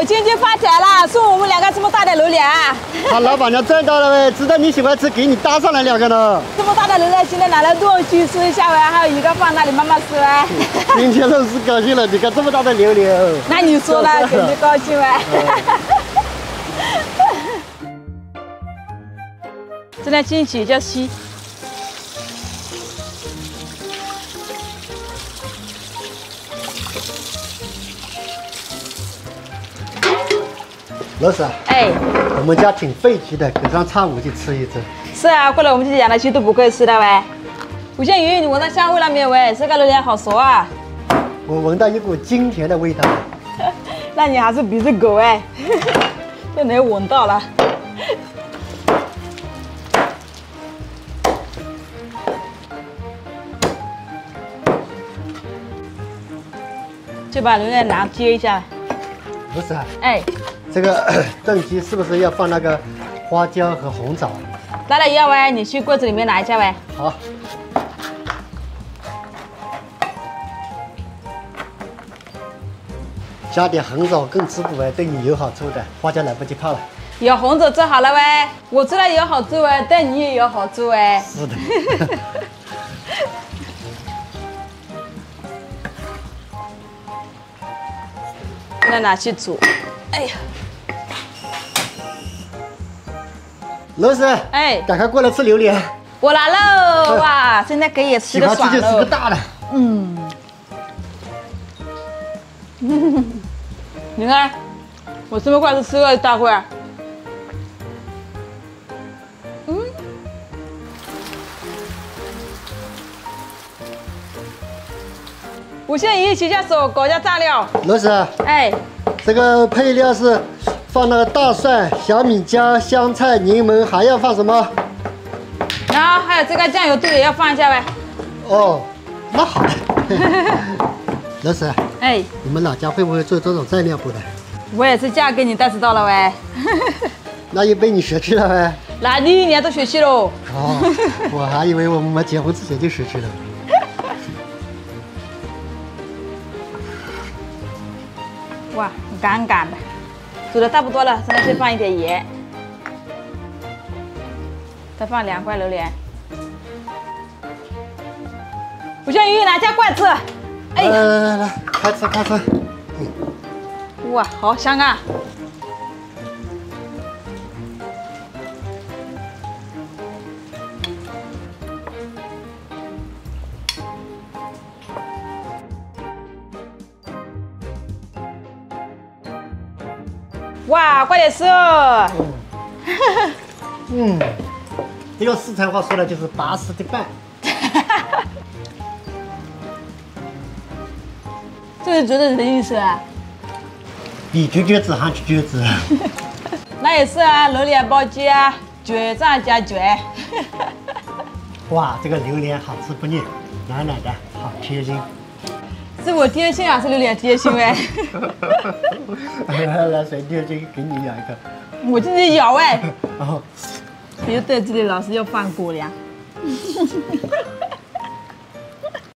喽，经济发财了，送我们两个这么大的榴莲。他老板娘赚到了呗，知道你喜欢吃，给你搭上来两个呢。这么大的榴莲，现在拿来炖去吃一下呗，还有一个放那里慢慢吃呗。今天真是高兴了，你看这么大的榴莲哦。那你说呢？肯定高兴呗。这台机器叫吸。老师，哎，我们家挺废墟的，隔三差五就吃一次。是啊，过来我们家养的鸡都不够吃的喂。吴建宇，你闻到香味了没有喂？这个榴莲好熟啊。我闻到一股金甜的味道。那你还是鼻子狗哎，都能闻到了。就把榴莲拿接一下。不是啊，哎，这个 炖鸡是不是要放那个花椒和红枣？当然要喂，你去柜子里面拿一下喂。好。加点红枣更滋补哎，对你有好处的。花椒来不及泡了。有红枣做好了喂，我吃了有好处哎，对你也有好处哎。是的。那拿去煮。哎呀，老师，哎，赶快过来吃榴莲。我来喽！哇，现在可以吃个爽了。喜欢吃就吃个大的。嗯。你看，我这么快就吃了一大块。嗯。我现在一起下手搞一下炸料。老师，哎，这个配料是放那个大蒜、小米椒、香菜、柠檬，还要放什么？然后还有这个酱油，这个也要放一下呗。哦，那好。老师，哎，你们老家会不会做这种蘸料不的？我也是嫁给你，才知道了喂。那又被你学去了呗？那你一年都学去喽？哦，我还以为我们没结婚之前就学去了。哇，干干的，煮的差不多了，现在去放一点盐，再放两块榴莲。吴小鱼拿家过来吃。来来来来，开吃开吃。哇，好香啊！哇，快点吃哦！嗯，用四川话说呢，就是巴适的板。这是觉得什么意思啊？比绝绝子还绝绝子。那也是啊，榴莲包鸡啊，绝上加绝。哇，这个榴莲好吃不腻，奶奶的，好贴心。是我爹亲啊，是榴莲贴心哎。来来，谁贴心？给你咬一个。我自己咬哎。别在这里老是要放果粮。